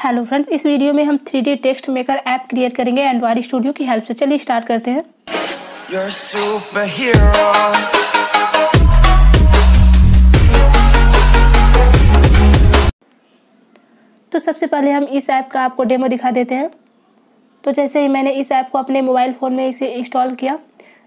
Hello friends इस video में हम three D text maker app create करेंगे एंड्रॉइड स्टूडियो की हेल्प से। चलिए स्टार्ट करते हैं. तो सबसे पहले हम इस ऐप का आपको डेमो दिखा देते हैं। तो जैसे ही मैंने इस ऐप को अपने मोबाइल फ़ोन में इसे इंस्टॉल किया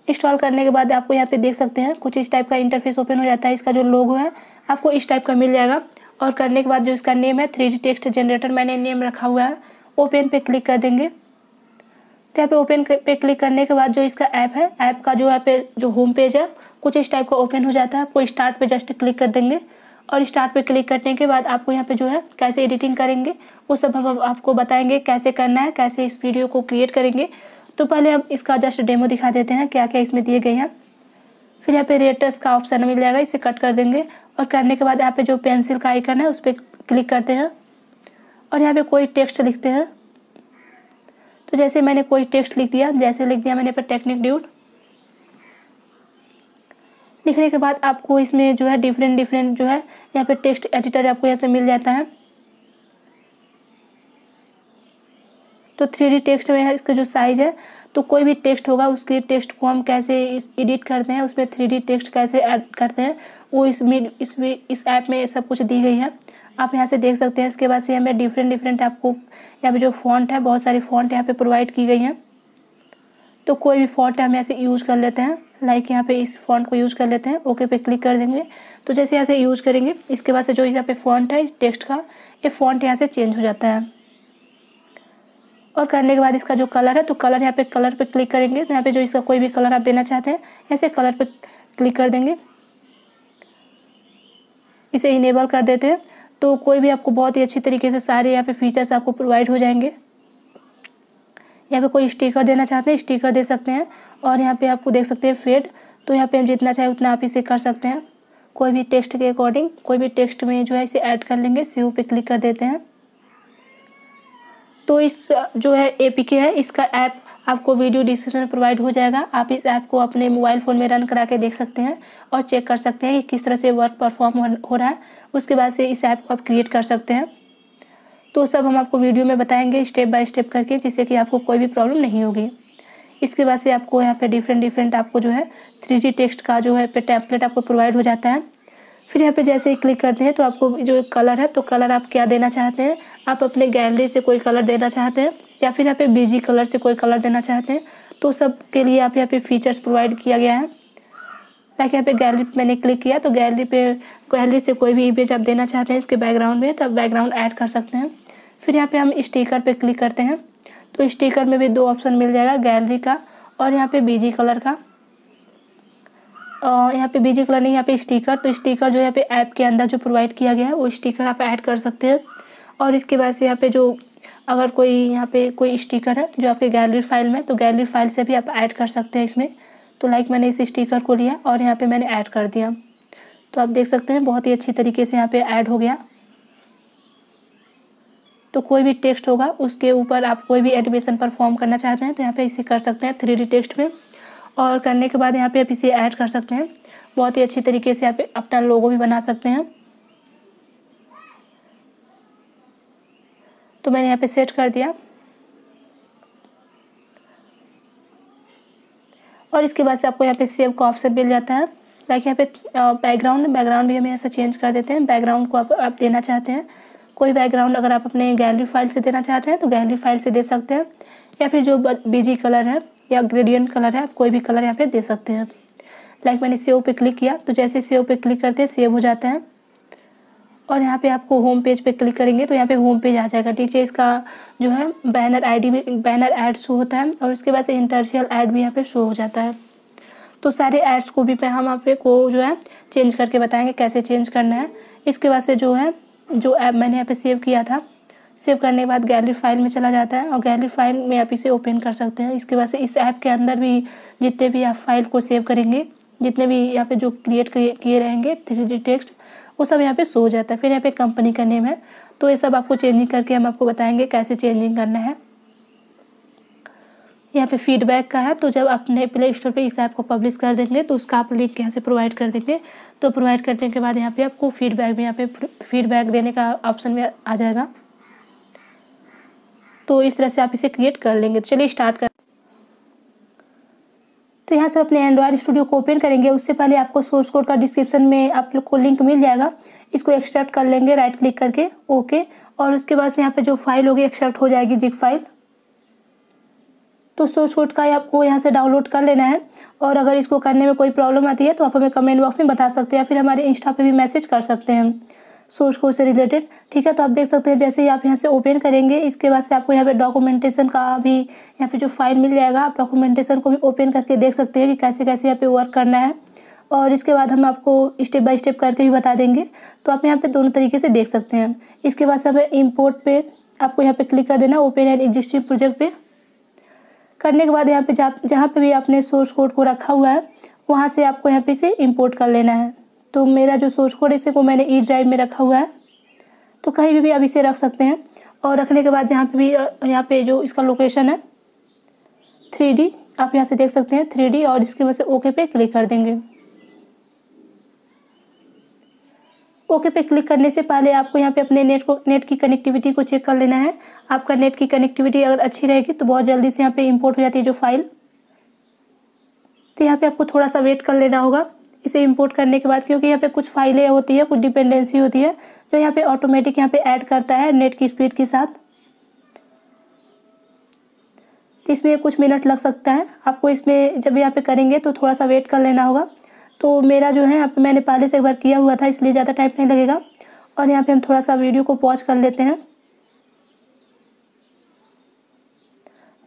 इंस्टॉल करने के बाद आपको यहाँ पे देख सकते हैं कुछ इस टाइप का इंटरफेस ओपन हो जाता है इसका जो लोगो है आपको इस टाइप का मिल जाएगा। और करने के बाद जो इसका नेम है थ्री टेक्स्ट जनरेटर मैंने नेम रखा हुआ है ओपन पे क्लिक कर देंगे। तो यहाँ पे ओपन पे क्लिक करने के बाद जो इसका ऐप है ऐप का जो यहाँ पे जो होम पेज है, कुछ इस टाइप का ओपन हो जाता है आपको स्टार्ट पे जस्ट क्लिक कर देंगे। और स्टार्ट पे क्लिक करने के बाद आपको यहाँ पे जो है, कैसे एडिटिंग करेंगे, वो सब हम आपको बताएँगे, कैसे करना है, कैसे इस वीडियो को क्रिएट करेंगे। तो पहले हम इसका जस्ट डेमो दिखा देते हैं क्या क्या इसमें दिए गए हैं। फिर यहाँ पे रेटर्स का ऑप्शन मिल जाएगा, इसे कट कर देंगे। और करने के बाद यहाँ पे जो पेंसिल का आइकन है, उस पर क्लिक करते हैं। और यहाँ पे कोई टेक्स्ट लिखते हैं। तो जैसे मैंने कोई टेक्स्ट लिख दिया, जैसे लिख दिया मैंने पर टेक्निक ड्यूट लिखने के बाद आपको इसमें जो है डिफरेंट डिफरेंट जो है यहाँ पे टेक्स्ट एडिटर आपको यहाँ से मिल जाता है। तो थ्री टेक्स्ट में इसका जो साइज़ है तो कोई भी टेक्स्ट होगा, उसके टेक्स्ट को हम कैसे इस एडिट करते हैं, उसमें थ्री टेक्स्ट कैसे ऐड करते हैं, वो इसमें इसमें इस ऐप में सब कुछ दी गई है। आप यहाँ से देख सकते हैं, इसके बाद से हमें डिफरेंट डिफरेंट आपको यहाँ पे जो फॉन्ट है, बहुत सारी फॉन्ट यहाँ पे प्रोवाइड की गई हैं। तो कोई भी फॉन्ट हम यहाँ से यूज़ कर लेते हैं लाइक यहाँ पे इस फॉन्ट को यूज़ कर लेते हैं ओके पे क्लिक कर देंगे। तो जैसे यहाँ से यूज़ करेंगे, इसके बाद से जो यहाँ पे फॉन्ट है टेक्स्ट का, ये फॉन्ट यहाँ से चेंज हो जाता है। और करने के बाद इसका जो कलर है तो कलर यहाँ पे कलर पे क्लिक करेंगे। तो यहाँ पे जो इसका कोई भी कलर आप देना चाहते हैं ऐसे कलर पे क्लिक कर देंगे। इसे इनेबल कर देते हैं। तो कोई भी आपको बहुत ही अच्छी तरीके से सारे यहाँ पे फीचर्स आपको प्रोवाइड हो जाएँगे। यहाँ पे कोई स्टिकर देना चाहते हैं स्टिकर दे सकते हैं। और यहाँ पे आपको देख सकते हैं फेड तो यहाँ पे हम जितना चाहे उतना आप इसे कर सकते हैं। कोई भी टेक्स्ट के अकॉर्डिंग कोई भी टेक्स्ट में जो है इसे ऐड कर लेंगे सी पे क्लिक कर देते हैं। तो इस जो है ए है, इसका ऐप आपको वीडियो डिस्क्रिप्शन में प्रोवाइड हो जाएगा। आप इस ऐप को अपने मोबाइल फ़ोन में रन करा के देख सकते हैं और चेक कर सकते हैं कि किस तरह से वर्क परफॉर्म हो रहा है। उसके बाद से इस ऐप को आप क्रिएट कर सकते हैं। तो सब हम आपको वीडियो में बताएँगे स्टेप बाय स्टेप करके, जिससे कि आपको कोई भी प्रॉब्लम नहीं होगी। इसके बाद से आपको यहाँ पे डिफरेंट डिफरेंट आपको जो है थ्री टेक्स्ट का जो है पे टैपलेट आपको प्रोवाइड हो जाता है। फिर यहाँ पे जैसे ही क्लिक करते हैं तो आपको जो कलर है तो कलर आप क्या देना चाहते हैं? आप अपने गैलरी से कोई कलर देना चाहते हैं, या फिर यहाँ पे बीजी कलर से कोई कलर देना चाहते हैं तो सब के लिए आप यहाँ पे फीचर्स प्रोवाइड किया गया है। लाइक यहाँ पे गैलरी मैंने क्लिक किया तो गैलरी पे गैलरी से कोई भी इमेज आप देना चाहते हैं, इसके बैकग्राउंड में तो आप बैकग्राउंड ऐड कर सकते हैं। फिर यहाँ पे हम स्टिकर पे क्लिक करते हैं तो स्टिकर में भी दो ऑप्शन मिल जाएगा गैलरी का और यहाँ पे बीजी कलर का। यहाँ पे बीजी कलर नहीं, यहाँ पे स्टिकर तो स्टिकर जो यहाँ पे ऐप के अंदर जो प्रोवाइड किया गया है, वो स्टिकर आप ऐड कर सकते हैं। और इसके बाद से यहाँ पे जो, अगर कोई यहाँ पे कोई स्टिकर है, जो आपके गैलरी फ़ाइल में तो गैलरी फ़ाइल से भी आप ऐड कर सकते हैं इसमें। तो लाइक मैंने इस स्टिकर को लिया और यहाँ पे मैंने ऐड कर दिया। तो आप देख सकते हैं, बहुत ही अच्छी तरीके से यहाँ पे ऐड हो गया। तो कोई भी टेक्स्ट होगा, उसके ऊपर आप कोई भी एनिमेशन परफॉर्म करना चाहते हैं तो यहाँ पे इसे कर सकते हैं थ्री टेक्स्ट में। और करने के बाद यहाँ पे आप इसे ऐड कर सकते हैं। बहुत ही अच्छी तरीके से यहाँ पे अपना लोगो भी बना सकते हैं। तो मैंने यहाँ पे सेट कर दिया। और इसके बाद से आपको यहाँ पे सेव का ऑप्शन मिल जाता है। लाइक यहाँ पे बैकग्राउंड बैकग्राउंड भी हम यहाँ से चेंज कर देते हैं। बैकग्राउंड को आप, आप देना चाहते हैं। कोई बैकग्राउंड अगर आप अपने गैलरी फ़ाइल से देना चाहते हैं तो गैलरी फ़ाइल से दे सकते हैं। या फिर जो बीजी कलर है या ग्रेडियंट कलर है, आप कोई भी कलर यहाँ पे दे सकते हैं। लाइक मैंने सेव पे क्लिक किया तो जैसे सेव पे क्लिक करते हैं सेव हो जाता है। और यहाँ पे आपको होम पेज पे क्लिक करेंगे तो यहाँ पे होम पेज आ जाएगा। नीचे इसका जो है बैनर आईडी भी बैनर ऐड शो होता है, और उसके बाद से इंटरशियल ऐड भी यहाँ पे शो हो जाता है। तो सारे एड्स को भी पे हम आप को जो है चेंज करके बताएँगे कैसे चेंज करना है। इसके बाद से जो है, जो ऐप मैंने यहाँ पे सेव किया था सेव करने के बाद गैलरी फ़ाइल में चला जाता है और गैलरी फ़ाइल में आप इसे ओपन कर सकते हैं। इसके बाद से इस ऐप के अंदर भी जितने भी आप फ़ाइल को सेव करेंगे, जितने भी यहाँ पे जो क्रिएट किए रहेंगे थ्री टेक्स्ट वो सब यहाँ पे शो हो जाता है। फिर यहाँ पे कंपनी का नेम है। तो ये सब आपको चेंजिंग करके हम आपको बताएँगे कैसे चेंजिंग करना है। यहाँ पे फीडबैक का है। तो जब अपने प्ले स्टोर पे इस ऐप को पब्लिश कर देंगे तो उसका आप लिंक यहाँ से प्रोवाइड कर देंगे। तो प्रोवाइड करने के बाद यहाँ पे आपको फीडबैक भी यहाँ पे फीडबैक देने का ऑप्शन भी आ जाएगा। तो इस तरह से आप इसे क्रिएट कर लेंगे। तो चलिए स्टार्ट कर। तो यहाँ से अपने एंड्रॉयड स्टूडियो को ओपन करेंगे। उससे पहले आपको सोर्स कोड का डिस्क्रिप्शन में आप लोग को लिंक मिल जाएगा। इसको एक्सट्रैक्ट कर लेंगे राइट क्लिक करके ओके और उसके बाद से यहाँ पे जो फ़ाइल होगी एक्सट्रैक्ट हो जाएगी जिक फ़ाइल तो सोर्स कोड का आपको यहाँ से डाउनलोड कर लेना है। और अगर इसको करने में कोई प्रॉब्लम आती है तो आप हमें कमेंट बॉक्स में बता सकते हैं या फिर हमारे इंस्टा पर भी मैसेज कर सकते हैं। सोर्स कोड से रिलेटेड ठीक है? तो आप देख सकते हैं, जैसे ही आप यहाँ से ओपन करेंगे, इसके बाद से आपको यहाँ पे डॉक्यूमेंटेशन का भी यहाँ पे जो फ़ाइल मिल जाएगा, आप डॉक्यूमेंटेशन को भी ओपन करके देख सकते हैं कि कैसे कैसे यहाँ पे वर्क करना है। और इसके बाद हम आपको स्टेप बाय स्टेप करके भी बता देंगे। तो आप यहाँ पे दोनों तरीके से देख सकते हैं। इसके बाद से हमें इम्पोर्ट पे आपको यहाँ पे क्लिक कर देना ओपन एंड एग्जिस्टिंग प्रोजेक्ट पे। करने के बाद यहाँ पे जहाँ जहाँ पे भी आपने सोर्स कोड को रखा हुआ है, वहाँ से आपको यहाँ पे इसे इम्पोर्ट कर लेना है। तो मेरा जो सोर्स कोड इसे को मैंने ई ड्राइव में रखा हुआ है। तो कहीं भी आप इसे रख सकते हैं। और रखने के बाद यहाँ पे भी यहाँ पे जो इसका लोकेशन है थ्री आप यहाँ से देख सकते हैं थ्री और इसकी वजह से ओके पे क्लिक कर देंगे। ओके पे क्लिक करने से पहले आपको यहाँ पे अपने नेट को नेट की कनेक्टिविटी को चेक कर लेना है। आपका नेट की कनेक्टिविटी अगर अच्छी रहेगी तो बहुत जल्दी से यहाँ पे इंपोर्ट हो जाती है जो फ़ाइल तो यहाँ पे आपको थोड़ा सा वेट कर लेना होगा। इसे इंपोर्ट करने के बाद, क्योंकि यहाँ पे कुछ फाइलें होती है, कुछ डिपेंडेंसी होती है जो यहाँ पे ऑटोमेटिक यहाँ पे ऐड करता है नेट की स्पीड के साथ। तो इसमें कुछ मिनट लग सकता है। आपको इसमें जब यहाँ पे करेंगे तो थोड़ा सा वेट कर लेना होगा। तो मेरा जो है, यहाँ पे मैंने पहले से एक बार किया हुआ था, इसलिए ज़्यादा टाइम नहीं लगेगा। और यहाँ पे हम थोड़ा सा वीडियो को पॉज कर लेते हैं।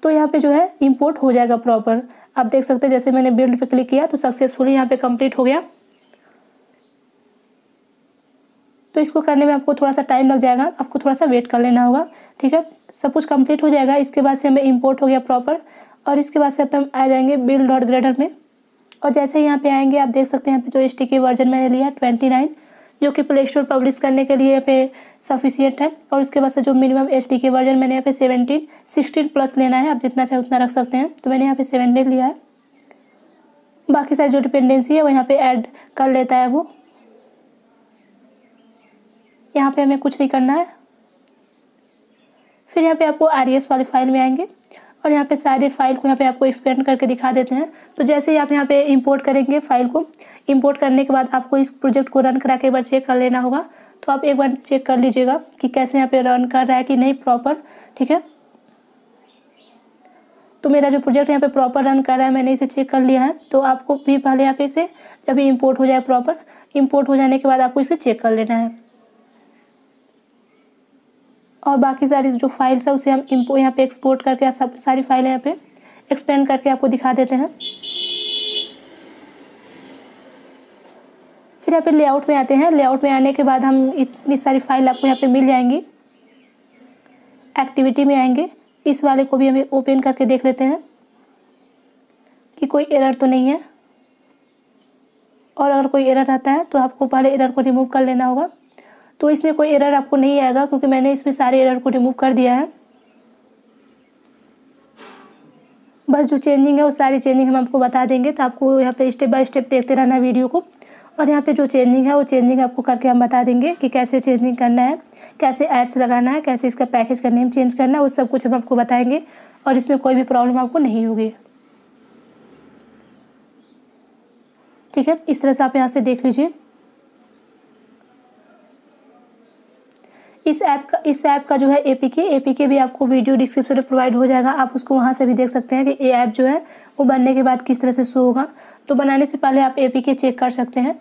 तो यहाँ पे जो है इंपोर्ट हो जाएगा प्रॉपर आप देख सकते हैं, जैसे मैंने बिल्ड पे क्लिक किया तो सक्सेसफुली यहाँ पे कंप्लीट हो गया। तो इसको करने में आपको थोड़ा सा टाइम लग जाएगा, आपको थोड़ा सा वेट कर लेना होगा, ठीक है? सब कुछ कंप्लीट हो जाएगा, इसके बाद से हमें इंपोर्ट हो गया प्रॉपर और इसके बाद से हम आ जाएँगे बिल्ड डॉट ग्रेडर में। और जैसे यहाँ पे आएँगे, आप देख सकते हैं, यहाँ पे जो एस के वर्जन मैंने लिया ट्वेंटी नाइन जो कि प्ले स्टोर पब्लिश करने के लिए यहाँ पे सफिशियंट है। और उसके बाद से जो मिनिमम एच डी के वर्जन मैंने यहाँ पे सेवनटीन सिक्सटीन प्लस लेना है, आप जितना चाहे उतना रख सकते हैं। तो मैंने यहाँ पे सेवनटीन लिया है। बाकी सारी जो डिपेंडेंसी है, वो यहाँ पे ऐड कर लेता है वो। यहाँ पे हमें कुछ नहीं करना है। फिर यहाँ पे आपको आर वाली फ़ाइल में आएँगे। और यहाँ पे सारे फ़ाइल को यहाँ पे आपको एक्सपेंड करके दिखा देते हैं। तो जैसे ही आप यहाँ पे इंपोर्ट करेंगे फ़ाइल को इंपोर्ट करने के बाद आपको इस प्रोजेक्ट को रन करा के एक बार चेक कर लेना होगा। तो आप एक बार चेक कर लीजिएगा कि कैसे यहाँ पे रन कर रहा है कि नहीं प्रॉपर ठीक है? तो मेरा जो प्रोजेक्ट यहाँ पे प्रॉपर रन कर रहा है, मैंने इसे चेक कर लिया है। तो आपको भी पहले यहाँ पे इसे जब इम्पोर्ट हो जाए प्रॉपर इम्पोर्ट हो जाने के बाद आपको इसे चेक कर लेना है। और बाकी सारी जो फाइल्स है, उसे हम इम्पो यहाँ पे एक्सपोर्ट करके सब सारी फाइलें यहाँ पे एक्सपेंड करके आपको दिखा देते हैं। फिर यहाँ पे लेआउट में आते हैं। लेआउट में आने के बाद हम इतनी सारी फ़ाइल आपको यहाँ पे मिल जाएँगी। एक्टिविटी में आएँगे। इस वाले को भी हम ओपन करके देख लेते हैं कि कोई एरर तो नहीं है। और अगर कोई एरर आता है तो आपको पहले एरर को रिमूव कर लेना होगा। तो इसमें कोई एरर आपको नहीं आएगा, क्योंकि मैंने इसमें सारे एरर को रिमूव कर दिया है। बस जो चेंजिंग है, वो सारी चेंजिंग हम आपको बता देंगे तो आपको यहाँ पे स्टेप बाय स्टेप देखते रहना वीडियो को। और यहाँ पे जो चेंजिंग है, वो चेंजिंग आपको करके हम बता देंगे कि कैसे चेंजिंग करना है, कैसे एड्स लगाना है, कैसे इसका पैकेज का नेम चेंज करना है, वो सब कुछ हम आपको बताएँगे। और इसमें कोई भी प्रॉब्लम आपको नहीं होगी। ठीक है, इस तरह से आप यहाँ से देख लीजिए। इस ऐप का, इस ऐप का जो है ए पी के ए पी के भी आपको वीडियो डिस्क्रिप्शन में प्रोवाइड हो जाएगा। आप उसको वहाँ से भी देख सकते हैं कि ये ऐप जो है, वो बनने के बाद किस तरह से शो होगा। तो बनाने से पहले आप ए पी के चेक कर सकते हैं।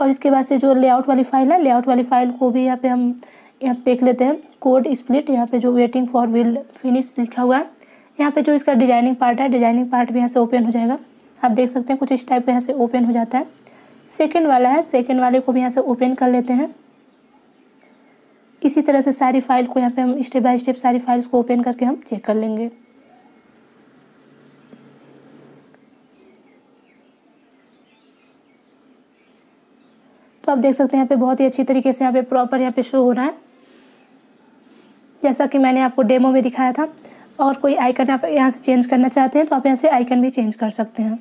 और इसके बाद से जो लेआउट वाली फ़ाइल है लेआउट वाली फ़ाइल को भी यहाँ पे हम, यहाँ देख लेते हैं। कोड स्प्लिट यहाँ पे जो वेटिंग फॉर विल फिनिश लिखा हुआ है। यहाँ पे जो इसका डिज़ाइनिंग पार्ट है डिज़ाइनिंग पार्ट भी यहाँ से ओपन हो जाएगा। आप देख सकते हैं कुछ इस टाइप का यहाँ से ओपन हो जाता है। सेकेंड वाला है सेकेंड वाले को भी यहाँ से ओपन कर लेते हैं। इसी तरह से सारी फ़ाइल को यहाँ पे हम स्टेप बाय स्टेप सारी फाइल्स को ओपन करके हम चेक कर लेंगे। तो आप देख सकते हैं यहाँ पे बहुत ही अच्छी तरीके से यहाँ पे प्रॉपर यहाँ पे शो हो रहा है। जैसा कि मैंने आपको डेमो में दिखाया था, और कोई आइकन आप यहाँ से चेंज करना चाहते हैं तो आप यहाँ से आइकन भी चेंज कर सकते हैं।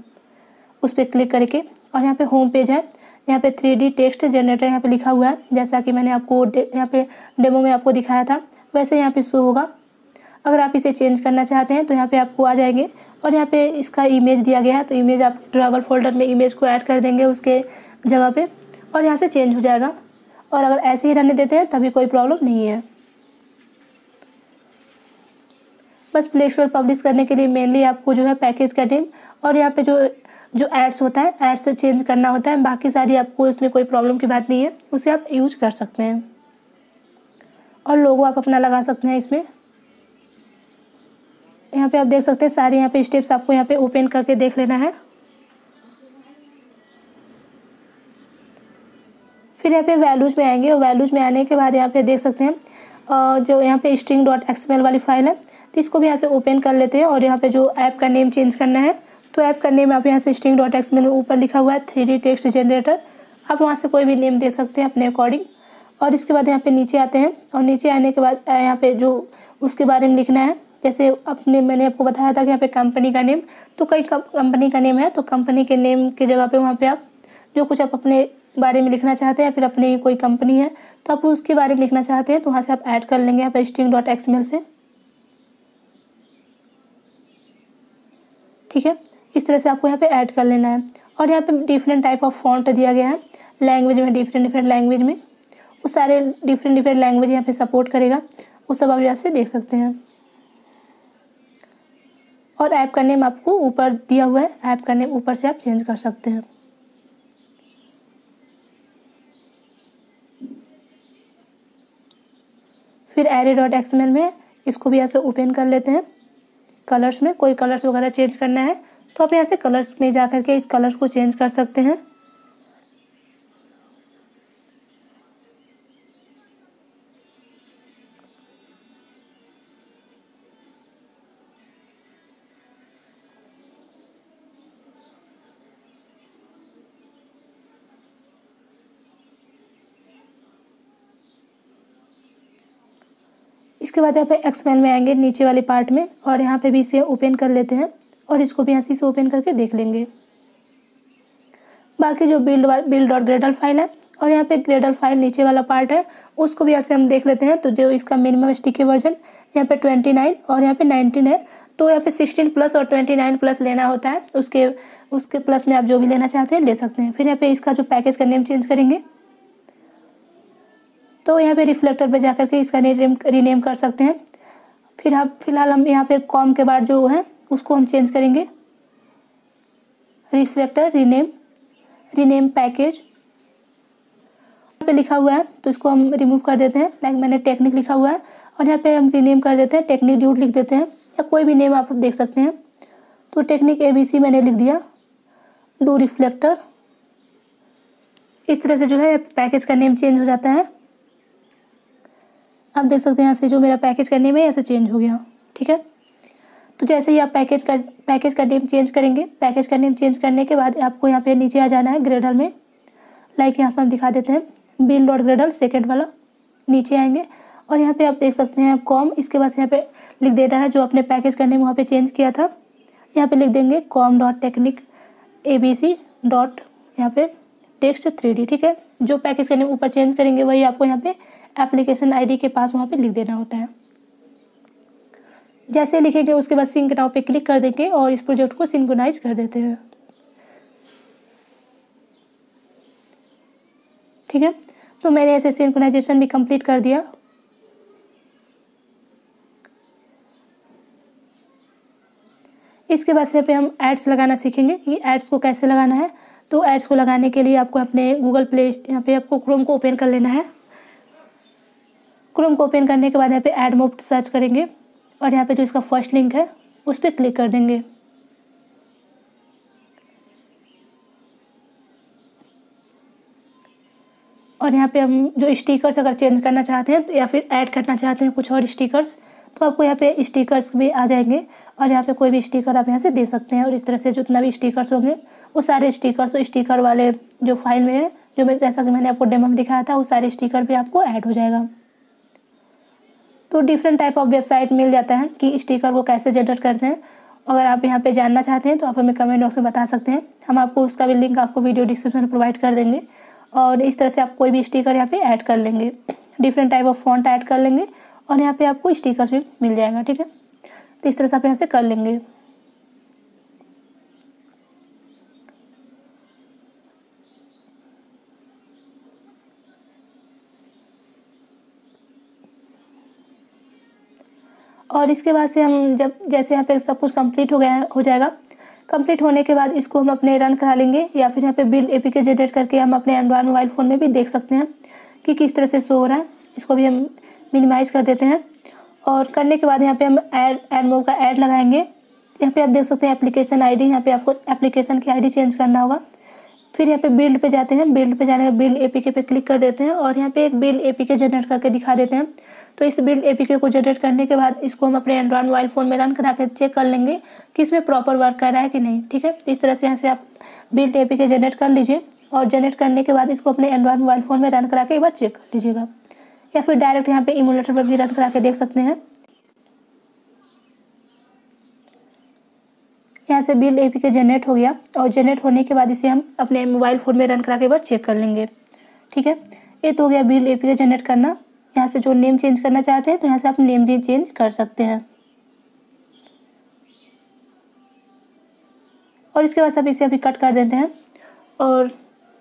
उस पर क्लिक करके, और यहाँ पे होम पेज है। यहाँ पे थ्री टेक्स्ट जनरेटर यहाँ पे लिखा हुआ है। जैसा कि मैंने आपको यहाँ पे डेमो में आपको दिखाया था, वैसे यहाँ पे शो होगा। अगर आप इसे चेंज करना चाहते हैं तो यहाँ पे आपको आ जाएँगे। और यहाँ पे इसका इमेज दिया गया है तो इमेज आप ड्राइवर फोल्डर में इमेज को ऐड कर देंगे उसके जगह पे और यहाँ से चेंज हो जाएगा। और अगर ऐसे ही रहने देते हैं, तभी कोई प्रॉब्लम नहीं है। बस प्ले स्टोर पब्लिश करने के लिए मेनली आपको जो है पैकेज का नेम और यहाँ पे जो जो एड्स होता है एड्स से चेंज करना होता है, बाकी सारी आपको इसमें कोई प्रॉब्लम की बात नहीं है, उसे आप यूज़ कर सकते हैं। और लोगो आप अपना लगा सकते हैं इसमें। यहाँ पे आप देख सकते हैं, सारे यहाँ पे स्टेप्स आपको यहाँ पे ओपन करके देख लेना है। फिर यहाँ पे वैल्यूज़ में आएँगे, और वैल्यूज़ में आने के बाद यहाँ पे देख सकते हैं जो यहाँ पे स्ट्रिंग डॉट एक्सएमएल वाली फ़ाइल है तो इसको भी यहाँ से ओपन कर लेते हैं, और यहाँ पे जो ऐप का नेम चेंज करना है तो ऐप का नेम आप यहाँ से स्ट्रिंग डॉट एक्सएमएल ऊपर लिखा हुआ है थ्री डी टेक्स्ट जनरेटर आप वहाँ से कोई भी नेम दे सकते हैं अपने अकॉर्डिंग और इसके बाद यहाँ पे नीचे आते हैं। और नीचे आने के बाद यहाँ पे जो उसके बारे में लिखना है, जैसे अपने, मैंने आपको बताया था कि यहाँ पे कंपनी का नेम तो कई कंपनी का नेम है तो कंपनी के नेम की जगह पे वहाँ पे आप जो कुछ आप अपने बारे में लिखना चाहते हैं, या फिर अपनी कोई कंपनी है तो आप उसके बारे में लिखना चाहते हैं तो वहाँ से आप ऐड कर लेंगे यहाँ पर स्टिंग डॉट एक्समेल से। ठीक है? इस तरह से आपको यहाँ पे ऐड कर लेना है। और यहाँ पे डिफरेंट टाइप ऑफ़ फॉन्ट दिया गया है। लैंग्वेज में डिफरेंट डिफरेंट लैंग्वेज में। वो सारे डिफरेंट डिफरेंट लैंग्वेज यहाँ पे सपोर्ट करेगा। वो सब आप यहाँ से देख सकते हैं। और ऐप का नेम आपको ऊपर दिया हुआ है। ऐप का नेम ऊपर से आप चेंज कर सकते हैं। फिर एरे डॉट एक्सएमएल में इसको भी ऐसे ओपन कर लेते हैं। कलर्स में कोई कलर्स वगैरह चेंज करना है तो आप यहाँ से कलर्स में जा करके इस कलर्स को चेंज कर सकते हैं। इसके बाद यहाँ पे एक्सपेन में आएँगे नीचे वाले पार्ट में और यहाँ पे भी इसे ओपन कर लेते हैं। और इसको भी यहाँ से ओपन करके देख लेंगे। बाकी जो बिल्ड बिल्ड और ग्रेडल फ़ाइल है, और यहाँ पे ग्रेडल फ़ाइल नीचे वाला पार्ट है, उसको भी ऐसे हम देख लेते हैं। तो जो इसका मिनिमम स्टिकी वर्जन यहाँ पे ट्वेंटी नाइन और यहाँ पे नाइनटीन है। तो यहाँ पे सिक्सटीन प्लस और ट्वेंटी नाइन प्लस लेना होता है। उसके उसके प्लस में आप जो भी लेना चाहते हैं, ले सकते हैं। फिर यहाँ पे इसका जो पैकेज का नेम चेंज करेंगे। तो यहाँ पे रिफ्लेक्टर पे जाकर के इसका रीनेम रीनेम कर सकते हैं। फिर आप फ़िलहाल हम यहाँ पे कॉम के बाद जो है उसको हम चेंज करेंगे। रिफ्लेक्टर रीनेम रीनेम पैकेज पे लिखा हुआ है तो इसको हम रिमूव कर देते हैं। लाइक मैंने टेक्निक लिखा हुआ है, और यहाँ पे हम रीनेम कर देते हैं टेक्निक ड्यूट लिख देते हैं, या कोई भी नेम आप देख सकते हैं। तो टेक्निक ए बी सी मैंने लिख दिया। डू रिफ्लेक्टर इस तरह से जो है पैकेज का नेम चेंज हो जाता है। आप देख सकते हैं, यहाँ से जो मेरा पैकेज करने में ऐसे चेंज हो गया। ठीक है? तो जैसे ही आप पैकेज का पैकेज का नेम चेंज करेंगे पैकेज का नेम चेंज करने के बाद आपको यहाँ पे नीचे आ जाना है ग्रेडल में। लाइक यहाँ पर हम दिखा देते हैं बिल डॉट ग्रेडल सेकेंड वाला। नीचे आएँगे और यहाँ पे आप देख सकते हैं कॉम इसके बाद यहाँ पे लिख देना है जो अपने पैकेज का नेम वहाँ पे चेंज किया था। यहाँ पे लिख देंगे com dot technique A B C dot यहाँ पे टेक्स्ट थ्री डी ठीक है? जो पैकेज का नेम ऊपर चेंज करेंगे, वही आपको यहाँ पे एप्लीकेशन आईडी के पास वहाँ पे लिख देना होता है। जैसे लिखेंगे, उसके बाद सिंक नाउ पे क्लिक कर देंगे और इस प्रोजेक्ट को सिंक्रोनाइज कर देते हैं। ठीक है? तो मैंने ऐसे सिंक्रोनाइजेशन भी कंप्लीट कर दिया। इसके बाद से पे हम एड्स लगाना सीखेंगे। कि एड्स को कैसे लगाना है? तो एड्स को लगाने के लिए आपको अपने गूगल प्ले यहाँ पे आपको क्रोम को ओपन कर लेना है। क्रोम को ओपन करने के बाद यहाँ पे एड मोड सर्च करेंगे। और यहाँ पे जो इसका फ़र्स्ट लिंक है, उस पर क्लिक कर देंगे। और यहाँ पे हम जो स्टिकर्स अगर चेंज करना चाहते हैं, या फिर ऐड करना चाहते हैं कुछ और स्टिकर्स तो आपको यहाँ पे स्टिकर्स भी आ जाएँगे। और यहाँ पे कोई भी स्टिकर आप यहाँ से दे सकते हैं। और इस तरह से जितना भी स्टिकर्स होंगे, वो सारे स्टिकर्स और स्टिकर वाले जो फ़ाइल में है, जो मैं, जैसा कि मैंने आपको डेमो में दिखाया था, वो सारे स्टिकर भी आपको ऐड हो जाएगा। तो डिफरेंट टाइप ऑफ़ वेबसाइट मिल जाता है कि स्टिकर को कैसे जनरेट करते हैं। अगर आप यहाँ पे जानना चाहते हैं तो आप हमें कमेंट बॉक्स में बता सकते हैं। हम आपको उसका भी लिंक आपको वीडियो डिस्क्रिप्शन में प्रोवाइड कर देंगे। और इस तरह से आप कोई भी स्टिकर यहाँ पे ऐड कर लेंगे। Different type of font add कर लेंगे और यहाँ पे आपको स्टिकर्स भी मिल जाएगा, ठीक है? तो इस तरह से आप यहाँ से कर लेंगे। और इसके बाद से हम जब, जैसे यहाँ पे सब कुछ कंप्लीट हो गया, हो जाएगा कंप्लीट होने के बाद इसको हम अपने रन करा लेंगे या फिर यहाँ पे बिल्ड ए के जनरेट करके हम अपने एंड्रॉयड मोबाइल फ़ोन में भी देख सकते हैं कि किस तरह से शो हो रहा है। इसको भी हम मिनिमाइज़ कर देते हैं। और करने के बाद यहाँ पे हम एड मोब का ऐड लगाएँगे। यहाँ पे आप देख सकते हैं एप्लीकेशन आईडी यहाँ पे आपको एप्लीकेशन की आईडी चेंज करना होगा। फिर यहाँ पे बिल्ड पे जाते हैं। बिल्ड पे जाने के बिल्ड एपीके पे क्लिक कर देते हैं और यहाँ पे एक बिल्ड एपीके जनरेट करके दिखा देते हैं। तो इस बिल्ड एपीके को जनरेट करने के बाद इसको हम अपने एंड्रॉइड मोबाइल फ़ोन में रन करा के चेक कर लेंगे कि इसमें प्रॉपर वर्क कर रहा है कि नहीं, ठीक है? इस तरह से यहाँ से आप बिल्ड एपीके जनरेट कर लीजिए और जनरेट करने के बाद इसको अपने एंड्रॉइड मोबाइल फ़ोन में रन करा के एक बार चेक कर लीजिएगा। या फिर डायरेक्ट यहाँ पे इमोलेटर पर भी रन करा के देख सकते हैं। यहाँ से बिल ए के जनरेट हो गया और जनरेट होने के बाद इसे हम अपने मोबाइल फ़ोन में रन करा के एक बार चेक कर लेंगे। ठीक है? ये तो हो गया बिल ए के जनरेट करना। यहाँ से जो नेम चेंज करना चाहते हैं तो यहाँ से आप नेम भी चेंज कर सकते हैं। और इसके बाद सब इसे अभी कट कर देते हैं। और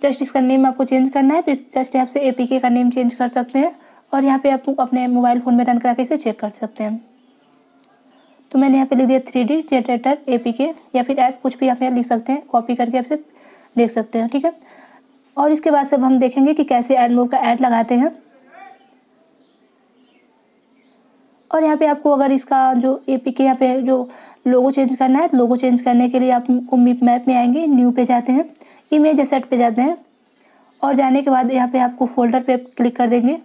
जस्ट इसका नेम आपको चेंज करना है तो इस जस्ट यहाँ से ए का नेम चेंज कर सकते हैं। और यहाँ पे आप अपने मोबाइल फ़ोन में रन करा के इसे चेक कर सकते हैं। तो मैंने यहाँ पे लिख दिया three D generator A P K या फिर ऐप कुछ भी आप यहाँ लिख सकते हैं। कॉपी करके आप से देख सकते हैं, ठीक है? और इसके बाद से हम देखेंगे कि कैसे एड मोड का ऐड लगाते हैं। और यहाँ पे आपको अगर इसका जो ए पी के यहाँ पे जो लोगो चेंज करना है तो लोगो चेंज करने के लिए आपको मिप मैप में आएँगे न्यू पे जाते हैं इमेज सेट पे जाते हैं। और जाने के बाद यहाँ पे आपको फोल्डर पे क्लिक कर देंगे।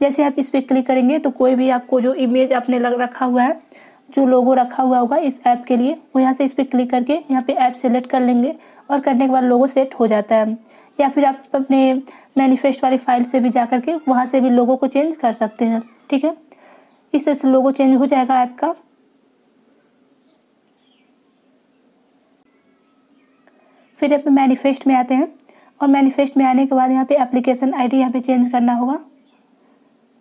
जैसे आप इस पर क्लिक करेंगे तो कोई भी आपको जो इमेज आपने लग रखा हुआ है जो लोगो रखा हुआ होगा इस ऐप के लिए, वो यहाँ से इस पर क्लिक करके यहाँ पे ऐप सेलेक्ट कर लेंगे और करने के बाद लोगो सेट हो जाता है। या फिर आप अपने मैनिफेस्ट वाली फ़ाइल से भी जा करके वहाँ से भी लोगों को चेंज कर सकते हैं, ठीक है? इस तरह से लोगो चेंज हो जाएगा ऐप का। फिर यहाँ पे मैनिफेस्ट में आते हैं और मैनिफेस्ट में आने के बाद यहाँ पे एप्लीकेशन आईडी यहाँ पे चेंज करना होगा।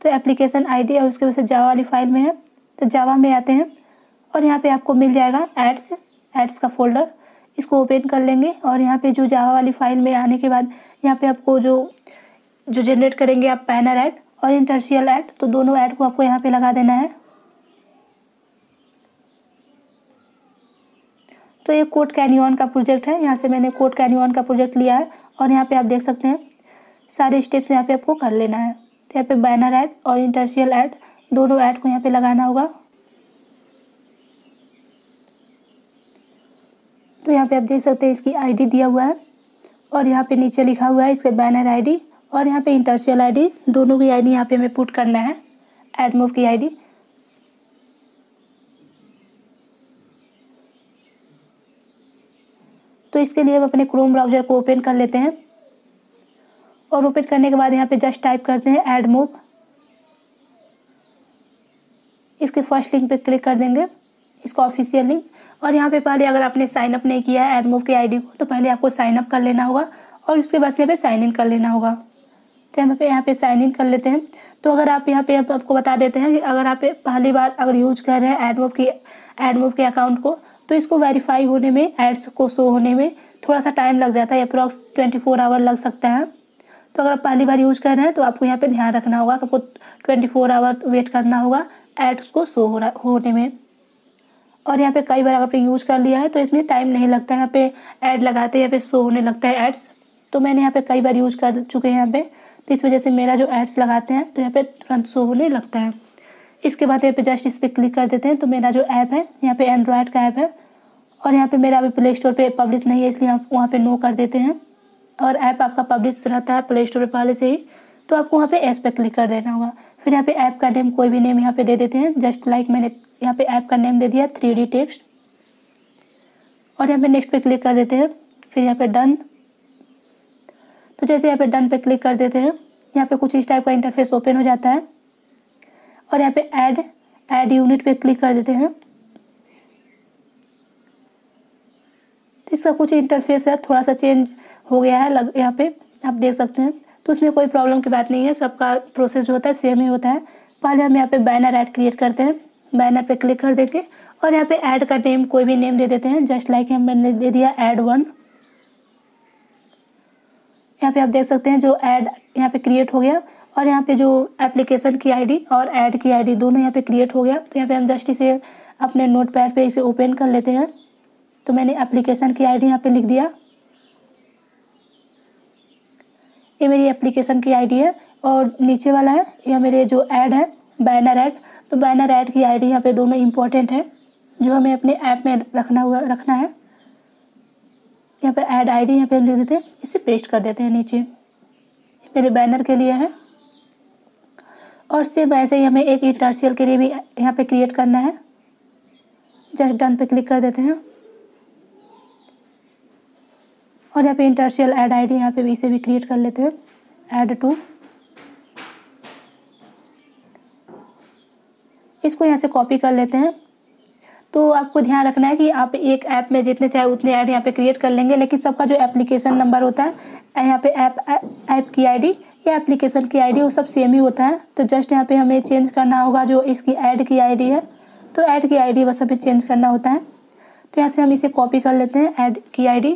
तो एप्लीकेशन आईडी और उसके वजह से जावा वाली फ़ाइल में है तो जावा में आते हैं। और यहाँ पे आपको मिल जाएगा एड्स एड्स का फोल्डर इसको ओपन कर लेंगे और यहाँ पे जो जावा वाली फ़ाइल में आने के बाद यहाँ पे आपको जो जो जनरेट करेंगे आप पैनर ऐड और इंटरशियल ऐड तो दोनों ऐड को आपको यहाँ पे लगा देना है। तो ये कोट कैनियन का प्रोजेक्ट है। यहाँ से मैंने कोट कैनियन का प्रोजेक्ट लिया है और यहाँ पे आप देख सकते हैं, सारे स्टेप्स यहाँ पे आपको कर लेना है। तो यहाँ पे बैनर ऐड और इंटरशियल ऐड दोनों ऐड को यहाँ पे लगाना होगा। तो यहाँ पे आप देख सकते हैं इसकी आईडी दिया हुआ है और यहाँ पे नीचे लिखा हुआ है इसका बैनर आईडी और यहाँ पे इंटरशियल आईडी दोनों की आईडी यहाँ पे हमें पुट करना है एडमूव की आईडी तो इसके लिए हम अपने क्रोम ब्राउज़र को ओपन कर लेते हैं और ओपन करने के बाद यहाँ पे जस्ट टाइप करते हैं एड मूव इसके फ़र्स्ट लिंक पे क्लिक कर देंगे, इसका ऑफिशियल लिंक और यहाँ पे पहले अगर आपने साइन अप नहीं किया है एडमूव की आईडी को तो पहले आपको साइन अप कर लेना होगा और उसके बाद यहाँ पे साइन इन कर लेना होगा। तो यहाँ पे यहाँ पे साइन इन कर लेते हैं। तो अगर आप यहाँ पे आप, आपको बता देते हैं कि अगर आप पहली बार अगर यूज़ कर रहे हैं एडमूव की एडमूव के अकाउंट को तो इसको वेरीफाई होने में एड्स को शो होने में थोड़ा सा टाइम लग जाता है अप्रॉक्स ट्वेंटी फोर आवर लग सकता है। तो अगर आप पहली बार यूज़ कर रहे हैं तो आपको यहाँ पे ध्यान रखना होगा आपको ट्वेंटी फोर आवर वेट करना होगा एड्स को शो हो रहा होने में। और यहाँ पे कई बार अगर आपने यूज़ कर लिया है तो इसमें टाइम नहीं लगता है। यहाँ पे ऐड लगाते हैं यहाँ पे शो होने लगता है एड्स तो मैंने यहाँ पे कई बार यूज़ कर चुके हैं यहाँ पे। तो इस वजह से मेरा जो एड्स लगाते हैं तो यहाँ पे तुरंत शो होने लगता है। इसके बाद यहाँ पे जस्ट इस पर क्लिक कर देते हैं तो मेरा जो ऐप है, यहाँ पे एंड्रॉयड का ऐप है। और यहाँ पे मेरा अभी प्ले स्टोर पर पब्लिश नहीं है, इसलिए आप वहाँ पर नो कर देते हैं। और ऐप आपका पब्लिश रहता है प्ले स्टोर पर पहले से ही तो आपको वहाँ पे एस पे क्लिक कर देना होगा। फिर यहाँ पे ऐप का नेम कोई भी नेम यहाँ पे दे देते हैं। जस्ट लाइक मैंने यहाँ पे ऐप का नेम दे दिया थ्री डी टेक्स्ट और यहाँ पे नेक्स्ट पे क्लिक कर देते हैं, फिर यहाँ पे डन तो जैसे यहाँ पे डन पे क्लिक कर देते हैं, यहाँ पे कुछ इस टाइप का इंटरफेस ओपन हो जाता है. और यहाँ पे ऐड ऐड यूनिट पे क्लिक कर देते हैं. तो इसका कुछ इंटरफेस है, थोड़ा सा चेंज हो गया है, लग, यहाँ पे आप देख सकते हैं. तो उसमें कोई प्रॉब्लम की बात नहीं है, सबका प्रोसेस जो होता है सेम ही होता है. पहले हम यहाँ पे बैनर ऐड क्रिएट करते हैं. बैनर पे क्लिक कर देंगे और यहाँ पे ऐड का नेम कोई भी नेम दे देते हैं जस्ट लाइक हम मैंने दे दिया ऐड वन यहाँ पे आप देख सकते हैं जो ऐड यहाँ पे क्रिएट हो गया और यहाँ पे जो एप्लीकेशन की आईडी और ऐड की आईडी दोनों यहाँ पे क्रिएट हो गया। तो यहाँ पे हम जस्ट इसे अपने नोट पैड पर इसे ओपन कर लेते हैं। तो मैंने एप्लीकेशन की आईडी यहाँ पे लिख दिया। ये मेरी एप्लीकेशन की आईडी है और नीचे वाला है, यह मेरे जो ऐड है बैनर ऐड तो बैनर ऐड की आईडी यहाँ पे दोनों इंपॉर्टेंट है, जो हमें अपने ऐप में रखना हुआ, रखना है। यहाँ पे ऐड आईडी यहाँ पे हम देते हैं, इसे पेस्ट कर देते हैं नीचे। मेरे बैनर के लिए है। और सेम ऐसे ही हमें एक इंटर्शियल के लिए भी यहाँ पे क्रिएट करना है। जस्ट डन पे क्लिक कर देते हैं। और यहाँ पे इंटर्शियल ऐड आईडी यहाँ पे भी इसे भी क्रिएट कर लेते हैं। ऐड टू इसको यहाँ से कॉपी कर लेते हैं। तो आपको ध्यान रखना है कि आप एक ऐप में जितने चाहे उतने ऐड यहाँ पे क्रिएट कर लेंगे, लेकिन सबका जो एप्लीकेशन नंबर होता है, यहाँ पे ऐप ऐप की आईडी या एप्लीकेशन की आईडी वो सब सेम ही होता है। तो जस्ट यहाँ पे हमें चेंज करना होगा जो इसकी ऐड की आईडी है तो ऐड की आईडी बस हमें चेंज करना होता है। तो यहाँ से हम इसे कॉपी कर लेते हैं ऐड की आईडी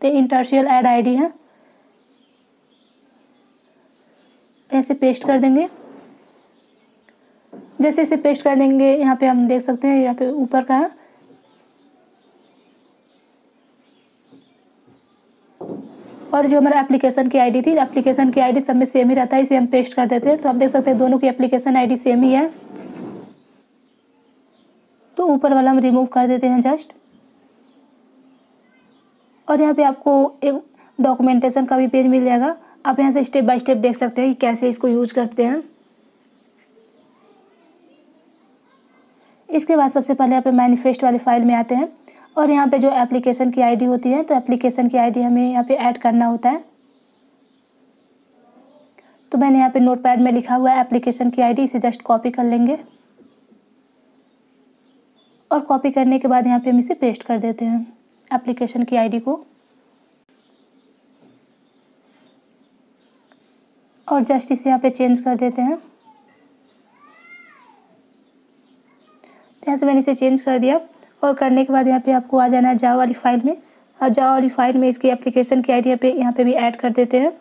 तो इंटर्शियल ऐड आईडी है। ऐसे पेस्ट कर देंगे। जैसे इसे पेस्ट कर देंगे, यहाँ पे हम देख सकते हैं, यहाँ पे ऊपर का। और जो हमारा एप्लीकेशन की आईडी थी एप्लीकेशन की आईडी सब में सेम ही रहता है, इसे हम पेस्ट कर देते हैं। तो आप देख सकते हैं दोनों की एप्लीकेशन आईडी सेम ही है। तो ऊपर वाला हम रिमूव कर देते हैं जस्ट और यहाँ पे आपको एक डॉक्यूमेंटेशन का भी पेज मिल जाएगा। आप यहाँ से स्टेप बाय स्टेप देख सकते हैं कि कैसे इसको यूज़ करते हैं। इसके बाद सबसे पहले यहाँ पे मैनिफेस्ट वाले फ़ाइल में आते हैं और यहाँ पे जो एप्लीकेशन की आईडी होती है तो एप्लीकेशन की आईडी हमें यहाँ पे ऐड करना होता है। तो मैंने यहाँ पे नोटपैड में लिखा हुआ है एप्लीकेशन की आईडी इसे जस्ट कॉपी कर लेंगे। और कॉपी करने के बाद यहाँ पे हम इसे पेस्ट कर देते हैं एप्लीकेशन की आईडी को। और जस्ट इसे यहाँ पे चेंज कर देते हैं। यहाँ से मैंने इसे चेंज कर दिया। और करने के बाद यहाँ पे आपको आ जाना है जावा वाली फ़ाइल में। और जावा वाली फ़ाइल में इसकी एप्लीकेशन की आईडी पे, यहाँ पे भी ऐड कर देते हैं।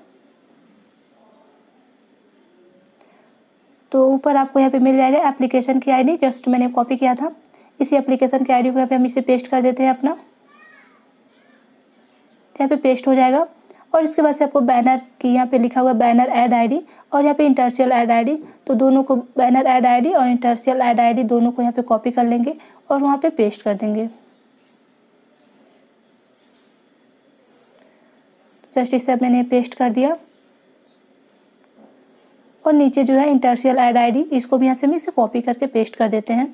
तो ऊपर आपको यहाँ पे मिल जाएगा एप्लीकेशन की आईडी जस्ट मैंने कॉपी किया था। इसी एप्लीकेशन की आईडी को यहाँ पे हम इसे पेस्ट कर देते हैं अपना। तो यहाँ पे पेस्ट हो जाएगा। और इसके बाद से आपको बैनर की यहाँ पे लिखा हुआ बैनर ऐड आईडी और यहाँ पे इंटर्शियल ऐड आईडी तो दोनों को बैनर ऐड आईडी और इंटर्शियल ऐड आईडी दोनों को यहाँ पे कॉपी कर लेंगे और वहाँ पे पेस्ट कर देंगे। जस्ट इसे मैंने पेस्ट कर दिया। और नीचे जो है इंटर्शियल ऐड आईडी इसको भी यहाँ से हम इसे कॉपी करके पेस्ट कर देते हैं।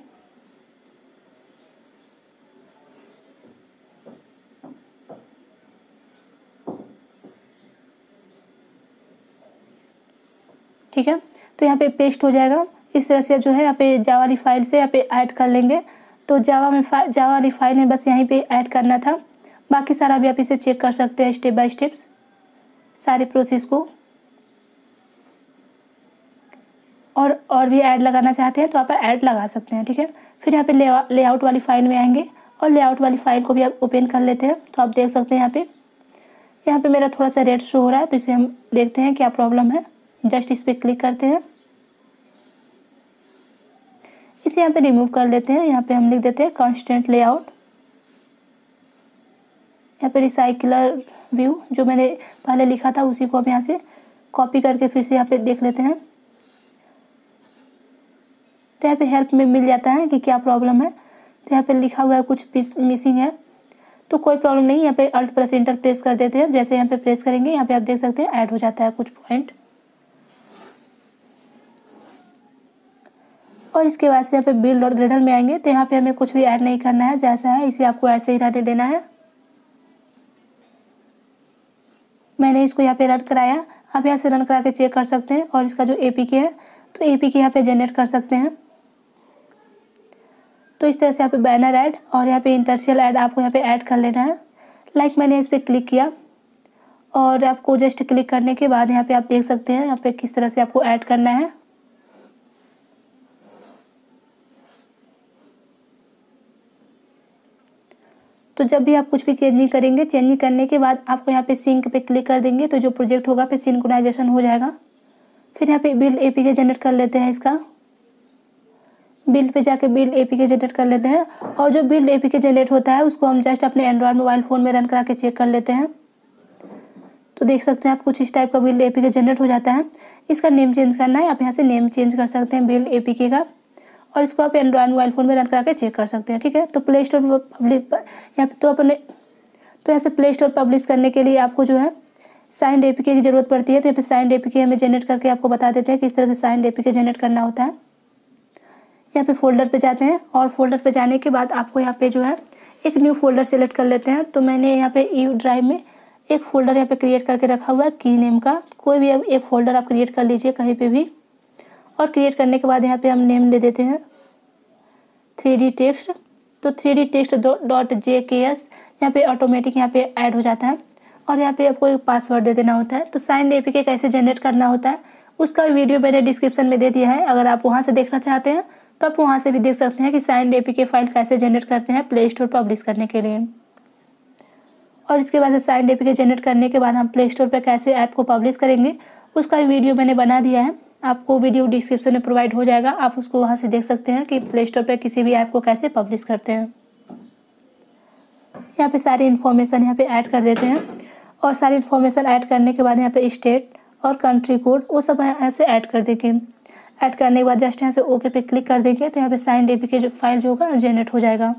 ठीक है? तो यहाँ पे पेस्ट हो जाएगा। इस तरह से जो है यहाँ पे जावा वाली फ़ाइल से यहाँ पे ऐड कर लेंगे। तो जावा में जावा वाली फ़ाइल में बस यहीं पे ऐड करना था। बाकी सारा भी आप इसे चेक कर सकते हैं स्टेप बाय स्टेप्स सारे प्रोसेस को। और और भी ऐड लगाना चाहते हैं तो आप ऐड लगा सकते हैं, ठीक है? फिर यहाँ पे लेआउट वाली फ़ाइल में आएँगे और लेआउट वाली फ़ाइल को भी आप ओपन कर लेते हैं। तो आप देख सकते हैं यहाँ पे। यहाँ पे मेरा थोड़ा सा रेड शो हो रहा है तो इसे हम देखते हैं क्या प्रॉब्लम है। जस्ट इस पर क्लिक करते हैं। इसे यहाँ पे रिमूव कर लेते हैं। यहाँ पे हम लिख देते हैं कॉन्स्टेंट लेआउट यहाँ पे रिसाइकलर व्यू जो मैंने पहले लिखा था, उसी को हम यहाँ से कॉपी करके फिर से यहाँ पे देख लेते हैं। तो यहाँ पे हेल्प में मिल जाता है कि क्या प्रॉब्लम है। तो यहाँ पे लिखा हुआ है कुछ मिसिंग है। तो कोई प्रॉब्लम नहीं, यहाँ पे अल्ट प्रेस इंटर प्रेस कर देते हैं। जैसे यहाँ पे प्रेस करेंगे, यहाँ पे आप देख सकते हैं ऐड हो जाता है कुछ पॉइंट और इसके बाद से यहाँ पे बिल्ड और ग्रेडर में आएँगे तो यहाँ पे हमें कुछ भी ऐड नहीं करना है, जैसा है, इसे आपको ऐसे ही रहने देना है। मैंने इसको यहाँ पे रन कराया। आप यहाँ से रन करा के चेक कर सकते हैं, और इसका जो ए है तो ए पी के यहाँ पे जनरेट कर सकते हैं। तो इस तरह से यहाँ पे बैनर ऐड और यहाँ पे इंटरशियल ऐड आपको यहाँ पे ऐड कर लेना है। लाइक मैंने इस पर क्लिक किया, और आपको जस्ट क्लिक करने के बाद यहाँ पे आप देख सकते हैं, यहाँ पे किस तरह से आपको ऐड करना है। तो जब भी आप कुछ भी चेंजिंग करेंगे, चेंजिंग करने के बाद आपको यहाँ पे सिंक पे क्लिक कर देंगे तो जो प्रोजेक्ट होगा, फिर सिंक्रोनाइजेशन हो जाएगा। फिर यहाँ पे बिल्ड ए पी जनरेट कर लेते हैं इसका। बिल्ड पे जाके बिल्ड ए जनरेट कर लेते हैं। और जो बिल्ड ए जनरेट होता है, उसको हम जस्ट अपने एंड्रॉयड मोबाइल फ़ोन में रन करा के चेक कर लेते हैं। तो देख सकते हैं आप कुछ इस टाइप का बिल्ड ए जनरेट हो जाता है। इसका नेम चेंज करना है, आप यहाँ से नेम चेंज कर सकते हैं बिल्ड ए का। और इसको आप एंड्रॉयड मोबाइल फ़ोन में रन करा के चेक कर सकते हैं, ठीक है? तो प्ले स्टोर पब्लिक यहाँ पे तो अपने तो यहाँ से प्ले स्टोर पब्लिश करने के लिए आपको जो है साइंड ए की ज़रूरत पड़ती है। तो यहाँ पर पे साइंड ए हमें जनरेट करके आपको बता देते हैं किस तरह से साइंड ए जनरेट करना होता है। यहाँ पे फोल्डर पे जाते हैं और फोल्डर पे जाने के बाद आपको यहाँ पे जो है एक न्यू फोल्डर सेलेक्ट कर लेते हैं। तो मैंने यहाँ पे ई ड्राइव में एक फ़ोल्डर यहाँ पे क्रिएट करके रखा हुआ है की नेम का। कोई भी एक फ़ोल्डर आप क्रिएट कर लीजिए कहीं पे भी। और क्रिएट करने के बाद यहाँ पे हम नेम दे देते हैं। थ्री डी टेक्स्ट तो three D text dot J K S यहाँ पे ऑटोमेटिक यहाँ पे ऐड हो जाता है। और यहाँ पे आपको एक पासवर्ड दे देना होता है। तो साइन ए के कैसे जनरेट करना होता है, उसका वीडियो मैंने डिस्क्रिप्शन में दे दिया है। अगर आप वहाँ से देखना चाहते हैं तो आप वहाँ से भी देख सकते हैं कि साइन ए के फ़ाइल कैसे जनरेट करते हैं प्ले स्टोर पब्लिश करने के लिए। और इसके बाद से साइन ए के जनरेट करने के बाद हम प्ले स्टोर पर कैसे ऐप को पब्लिश करेंगे उसका भी वीडियो मैंने बना दिया है। आपको वीडियो डिस्क्रिप्शन में प्रोवाइड हो जाएगा। आप उसको वहाँ से देख सकते हैं कि प्ले स्टोर पर किसी भी ऐप को कैसे पब्लिश करते हैं। यहाँ पे सारी इन्फॉर्मेशन यहाँ पे ऐड कर देते हैं। और सारी इन्फॉर्मेशन ऐड करने के बाद यहाँ पे स्टेट और कंट्री कोड वो सब ऐसे ऐड कर देंगे। ऐड करने के बाद जस्ट यहाँ से ओके पे क्लिक कर देंगे तो यहाँ पे साइन डी के जो फ़ाइल जो होगा जनरेट हो जाएगा।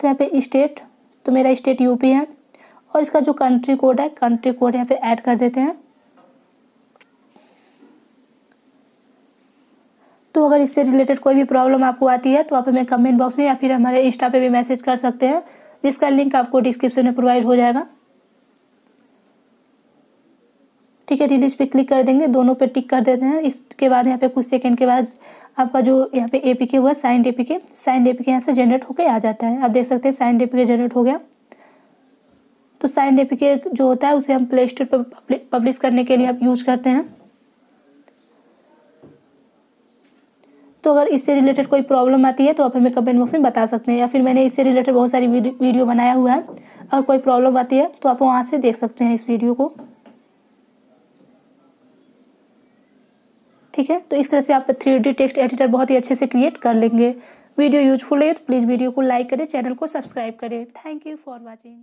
तो यहाँ पे स्टेट तो मेरा स्टेट यूपी है। और इसका जो कंट्री कोड है कंट्री कोड यहाँ पे ऐड कर देते हैं। तो अगर इससे रिलेटेड कोई भी प्रॉब्लम आपको आती है तो आप हमें कमेंट बॉक्स में या फिर हमारे इंस्टा पे भी मैसेज कर सकते हैं, जिसका लिंक आपको डिस्क्रिप्शन में प्रोवाइड हो जाएगा। ठीक है रिलीज़ पे क्लिक कर देंगे, दोनों पे टिक कर देते हैं। इसके बाद यहाँ पे कुछ सेकंड के बाद आपका जो यहाँ पे ए हुआ sign A P K sign A P K यहाँ से जनरेट होकर आ जाता है। आप देख सकते हैं sign A P K generate हो गया। तो ए जो होता है, उसे हम प्ले स्टोर पर पब्लिश करने के लिए आप यूज़ करते हैं। तो अगर इससे रिलेटेड कोई प्रॉब्लम आती है तो आप हमें कमेंट बॉक्स में बता सकते हैं, या फिर मैंने इससे रिलेटेड बहुत सारी वीडियो बनाया हुआ है। और कोई प्रॉब्लम आती है तो आप वहाँ से देख सकते हैं इस वीडियो को। ठीक है? तो इस तरह से आप थ्री डी टेक्स्ट एडिटर बहुत ही अच्छे से क्रिएट कर लेंगे। वीडियो यूजफुल है तो प्लीज़ वीडियो को लाइक करें चैनल को सब्सक्राइब करें। Thank you for watching